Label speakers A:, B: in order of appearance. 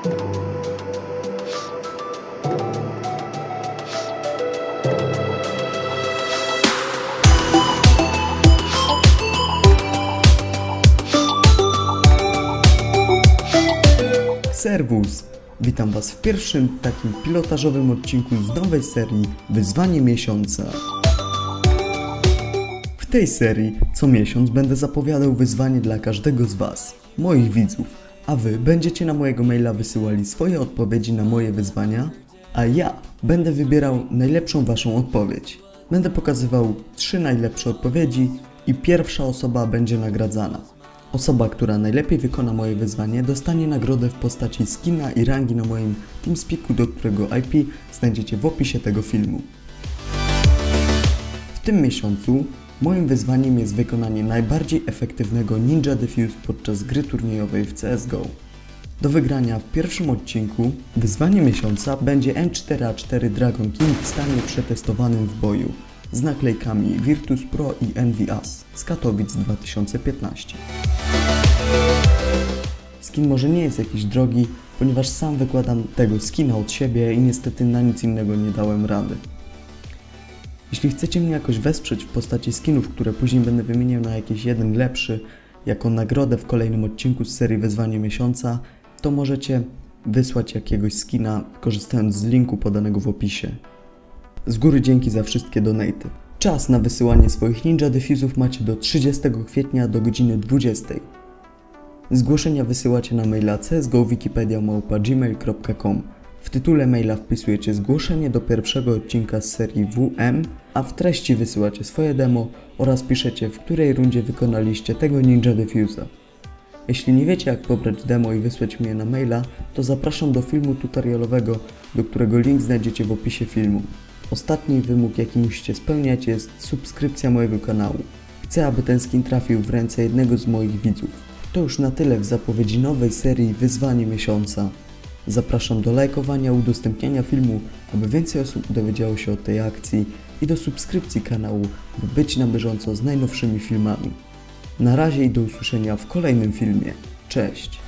A: Serwus! Witam Was w pierwszym takim pilotażowym odcinku z nowej serii Wyzwanie Miesiąca. W tej serii co miesiąc będę zapowiadał wyzwanie dla każdego z Was, moich widzów, a Wy będziecie na mojego maila wysyłali swoje odpowiedzi na moje wyzwania, a ja będę wybierał najlepszą Waszą odpowiedź. Będę pokazywał trzy najlepsze odpowiedzi i pierwsza osoba będzie nagradzana. Osoba, która najlepiej wykona moje wyzwanie, dostanie nagrodę w postaci skina i rangi na moim TeamSpeaku, do którego IP znajdziecie w opisie tego filmu. W tym miesiącu moim wyzwaniem jest wykonanie najbardziej efektywnego Ninja Defuse podczas gry turniejowej w CSGO. Do wygrania w pierwszym odcinku wyzwanie miesiąca będzie M4A4 Dragon King w stanie przetestowanym w boju z naklejkami Virtus Pro i Envy z Katowic 2015. Skin może nie jest jakiś drogi, ponieważ sam wykładam tego skina od siebie i niestety na nic innego nie dałem rady. Jeśli chcecie mnie jakoś wesprzeć w postaci skinów, które później będę wymieniał na jakiś jeden lepszy, jako nagrodę w kolejnym odcinku z serii Wyzwanie Miesiąca, to możecie wysłać jakiegoś skina korzystając z linku podanego w opisie. Z góry dzięki za wszystkie donaty. Czas na wysyłanie swoich Ninja Diffusów macie do 30 kwietnia do godziny 20. Zgłoszenia wysyłacie na maila csgowikipedia.gmail.com W tytule maila wpisujecie zgłoszenie do pierwszego odcinka z serii WM, a w treści wysyłacie swoje demo oraz piszecie w której rundzie wykonaliście tego Ninja Diffusa. Jeśli nie wiecie jak pobrać demo i wysłać mi je na maila, to zapraszam do filmu tutorialowego, do którego link znajdziecie w opisie filmu. Ostatni wymóg jaki musicie spełniać jest subskrypcja mojego kanału. Chcę aby ten skin trafił w ręce jednego z moich widzów. To już na tyle w zapowiedzi nowej serii Wyzwanie Miesiąca. Zapraszam do lajkowania, udostępniania filmu, aby więcej osób dowiedziało się o tej akcji i do subskrypcji kanału, by być na bieżąco z najnowszymi filmami. Na razie i do usłyszenia w kolejnym filmie. Cześć!